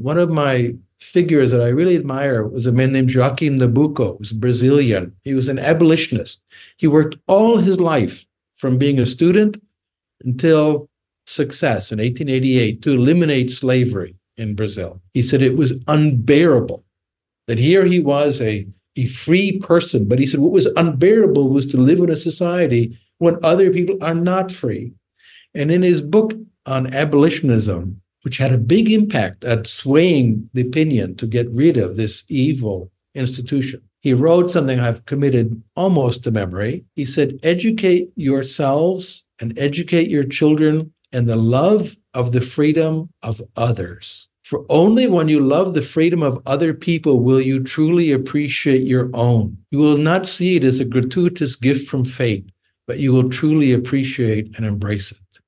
One of my figures that I really admire was a man named Joaquim Nabuco, who's Brazilian. He was an abolitionist. He worked all his life from being a student until success in 1888 to eliminate slavery in Brazil. He said it was unbearable that here he was a, a free person, but he said what was unbearable was to live in a society when other people are not free. And in his book on abolitionism, which had a big impact at swaying the opinion to get rid of this evil institution. He wrote something I've committed almost to memory. He said, Educate yourselves and educate your children in the love of the freedom of others. For only when you love the freedom of other people will you truly appreciate your own. You will not see it as a gratuitous gift from fate, but you will truly appreciate and embrace it.